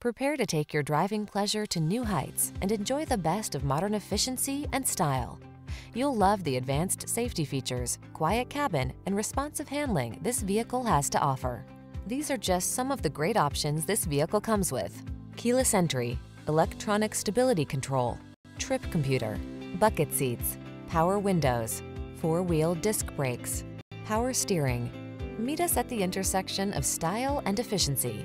Prepare to take your driving pleasure to new heights and enjoy the best of modern efficiency and style. You'll love the advanced safety features, quiet cabin, and responsive handling this vehicle has to offer. These are just some of the great options this vehicle comes with. Keyless entry, electronic stability control, trip computer, bucket seats, power windows, four-wheel disc brakes, power steering. Meet us at the intersection of style and efficiency.